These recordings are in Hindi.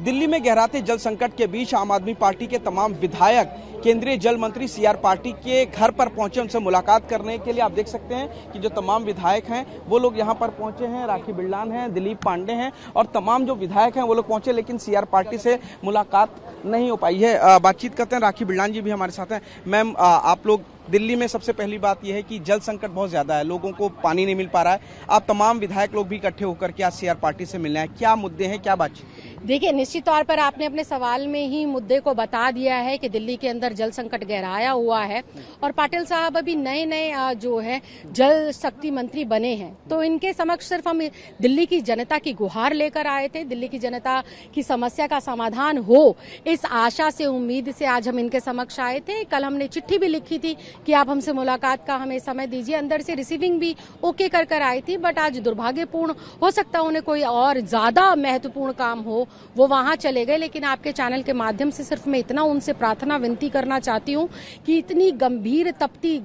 दिल्ली में गहराते जल संकट के बीच आम आदमी पार्टी के तमाम विधायक, केंद्रीय जल मंत्री सी आर पार्टी के घर पर पहुँचे उनसे मुलाकात करने के लिए आप देख सकते हैं कि जो तमाम विधायक हैं, वो लोग यहाँ पर पहुँचे हैं, राखी बिरलान हैं, दिलीप पांडे हैं और तमाम जो विधायक हैं, वो लोग पहुँचे, लेकिन सी आर पार्टी से मुलाकात नहीं हो पाई है। बातचीत करते हैं, राखी बिरलान जी भी हमारे साथ हैं। मैम आप लोग दिल्ली में सबसे पहली बात यह है कि जल संकट बहुत ज़्यादा है, लोगों को पानी नहीं मिल पा रहा है। आप तमाम विधायक लोग भी इकट्ठे होकर के आज सीआर पार्टी से मिलना है। क्या मुद्दे हैं, क्या बातचीत देखिए, निश्चित तौर पर आपने अपने सवाल में ही मुद्दे को बता दिया है कि दिल्ली के अंदर जल संकट गहराया हुआ है और पाटिल साहब अभी नए नए जो है, जल शक्ति मंत्री बने हैं। तो इनके समक्ष सिर्फ़ हम दिल्ली की जनता की गुहार लेकर आए थे, दिल्ली की जनता की समस्या का समाधान हो, इस आशा से, उम्मीद से आज हम इनके समक्ष आए थे। कल हमने चिट्ठी भी लिखी थी कि आप हमसे मुलाकात का हमें समय दीजिए। अंदर से रिसीविंग भी ओके कर कर आई थी बट आज दुर्भाग्यपूर्ण हो सकता उन्हें कोई और ज़्यादा महत्वपूर्ण काम हो, वो वहाँ चले गए। लेकिन आपके चैनल के माध्यम से सिर्फ़ मैं इतना उनसे प्रार्थना, विनती करना चाहती हूँ कि इतनी गंभीर तपती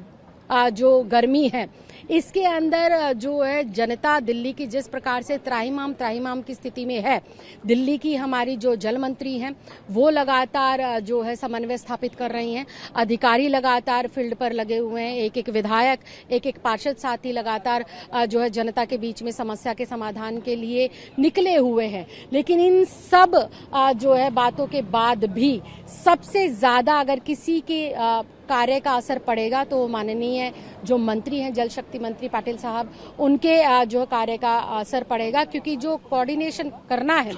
जो गर्मी है इसके अंदर जो है, जनता दिल्ली की जिस प्रकार से त्राहीमाम त्राहीमाम की स्थिति में है, दिल्ली की हमारी जो जल मंत्री हैं, वो लगातार जो है, समन्वय स्थापित कर रही हैं। अधिकारी लगातार फ़ील्ड पर लगे हुए हैं। एक एक विधायक, एक एक पार्षद साथी लगातार जो है, जनता के बीच में समस्या के समाधान के लिए निकले हुए हैं। लेकिन इन सब जो है, बातों के बाद भी सबसे ज़्यादा अगर किसी के कार्य का असर पड़ेगा तो माननीय जो मंत्री हैं, जल शक्ति मंत्री पाटिल साहब, उनके जो कार्य का असर पड़ेगा क्योंकि जो कोऑर्डिनेशन करना है,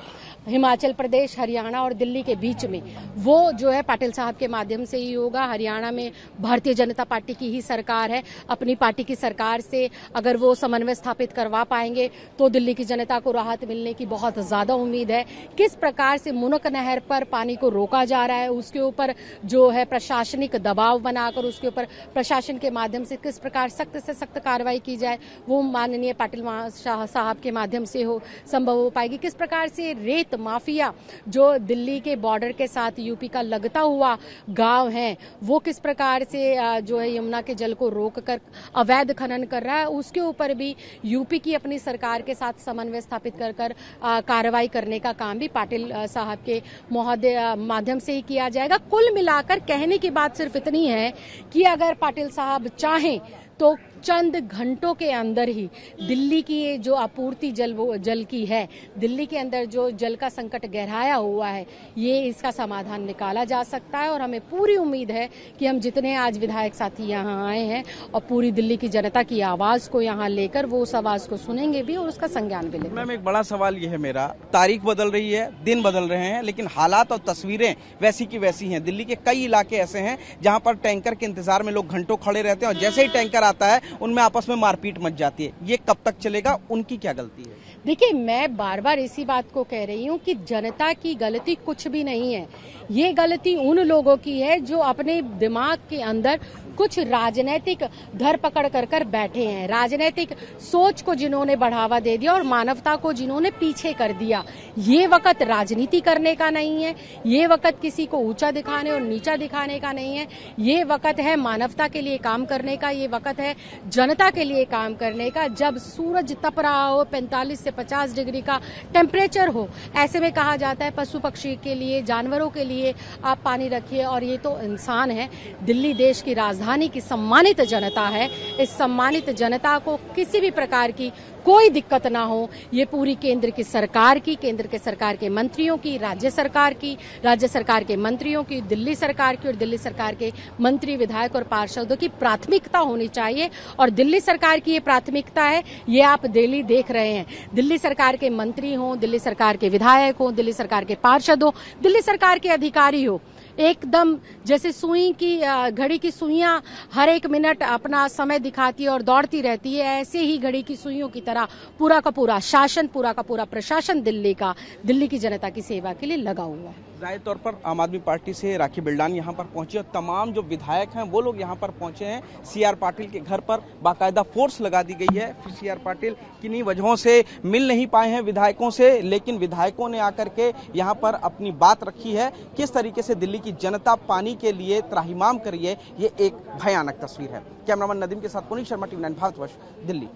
हिमाचल प्रदेश, हरियाणा और दिल्ली के बीच में, वो जो है पाटिल साहब के माध्यम से ही होगा। हरियाणा में भारतीय जनता पार्टी की ही सरकार है। अपनी पार्टी की सरकार से अगर वो समन्वय स्थापित करवा पाएँगे तो दिल्ली की जनता को राहत मिलने की बहुत ज़्यादा उम्मीद है। किस प्रकार से मुनक नहर पर पानी को रोका जा रहा है, उसके ऊपर जो है प्रशासनिक दबाव बनाकर उसके ऊपर प्रशासन के माध्यम से किस प्रकार सख्त से सख्त कार्रवाई की जाए, वो माननीय पाटिल साहब के माध्यम से हो, संभव हो पाएगी। किस प्रकार से रेत माफिया जो दिल्ली के बॉर्डर के साथ यूपी का लगता हुआ गाँव है, वो किस प्रकार से जो है यमुना के जल को रोक कर अवैध खनन कर रहा है, उसके ऊपर भी यूपी की अपनी सरकार के साथ समन्वय स्थापित कर कर कार्रवाई करने का काम भी पाटिल साहब के माध्यम से ही किया जाएगा। कुल मिलाकर कहने की बात सिर्फ़ इतनी है कि अगर पाटिल साहब चाहें तो चंद घंटों के अंदर ही दिल्ली की ये जो आपूर्ति जल जल की है, दिल्ली के अंदर जो जल का संकट गहराया हुआ है, ये इसका समाधान निकाला जा सकता है और हमें पूरी उम्मीद है कि हम जितने आज विधायक साथी यहाँ आए हैं और पूरी दिल्ली की जनता की आवाज़ को यहाँ लेकर वो उस आवाज़ को सुनेंगे भी और उसका संज्ञान भी लेंगे। मैम, एक बड़ा सवाल ये है मेरा। तारीख बदल रही है, दिन बदल रहे हैं, लेकिन हालात और तस्वीरें वैसी की वैसी हैं। दिल्ली के कई इलाके ऐसे हैं जहाँ पर टैंकर के इंतज़ार में लोग घंटों खड़े रहते हैं और जैसे ही टैंकर आता है, उनमें आपस में मारपीट मच जाती है। ये कब तक चलेगा, उनकी क्या गलती है? देखिए, मैं बार बार इसी बात को कह रही हूँ कि जनता की गलती कुछ भी नहीं है। ये गलती उन लोगों की है जो अपने दिमाग के अंदर कुछ राजनीतिक धर पकड़ कर कर बैठे हैं। राजनीतिक सोच को जिन्होंने बढ़ावा दे दिया और मानवता को जिन्होंने पीछे कर दिया, ये वक्त राजनीति करने का नहीं है, ये वक्त किसी को ऊँचा दिखाने और नीचा दिखाने का नहीं है, ये वक्त है मानवता के लिए काम करने का, ये वक्त है जनता के लिए काम करने का। जब सूरज तप रहा हो, पैंतालीस से पचास डिग्री का टेम्परेचर हो, ऐसे में कहा जाता है पशु पक्षी के लिए, जानवरों के लिए आप पानी रखिए और ये तो इंसान है। दिल्ली देश की राजधानी राजधानी की सम्मानित जनता है। इस सम्मानित जनता को किसी भी प्रकार की कोई दिक्कत ना हो। ये पूरी केंद्र की सरकार की, केंद्र के सरकार के मंत्रियों की, राज्य सरकार की, राज्य सरकार के मंत्रियों की, दिल्ली सरकार की और दिल्ली सरकार के मंत्री, विधायक और पार्षदों की प्राथमिकता होनी चाहिए। और दिल्ली सरकार की ये प्राथमिकता है, ये आप डेली देख रहे हैं। दिल्ली सरकार के मंत्री हों, दिल्ली सरकार के विधायक हों, दिल्ली सरकार के पार्षद हो, दिल्ली सरकार के अधिकारी हो एकदम जैसे सुई की घड़ी की सुइयाँ हर एक मिनट अपना समय दिखाती है और दौड़ती रहती है। ऐसे ही घड़ी की सुइयों की तरह पूरा का पूरा शासन, पूरा का पूरा प्रशासन दिल्ली का, दिल्ली की जनता की सेवा के लिए लगा हुआ है। ज़ाहिर तौर पर आम आदमी पार्टी से राखी बिल्डान यहाँ पर पहुँचे और तमाम जो विधायक हैं, वो लोग यहाँ पर पहुँचे हैं। सी आर पाटिल के घर पर बाकायदा फोर्स लगा दी गई है। फिर सी आर पाटिल किन्हीं वजहों से मिल नहीं पाए हैं विधायकों से, लेकिन विधायकों ने आकर के यहाँ पर अपनी बात रखी है। किस तरीके से दिल्ली की जनता पानी के लिए त्राहिमाम करिए, ये एक भयानक तस्वीर है। कैमरामैन नदीम के साथ पुनीत शर्मा, टीवी नाइन भारतवर्ष, दिल्ली।